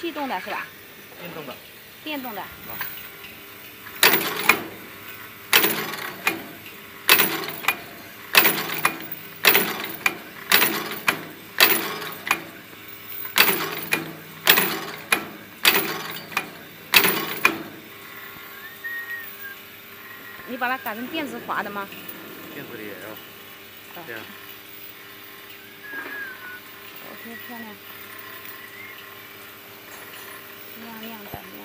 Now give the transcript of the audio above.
气动的是吧？电动的。电动的。你把它改成电子滑的吗？电子的也要。这样。OK，漂亮。亮亮的，亮。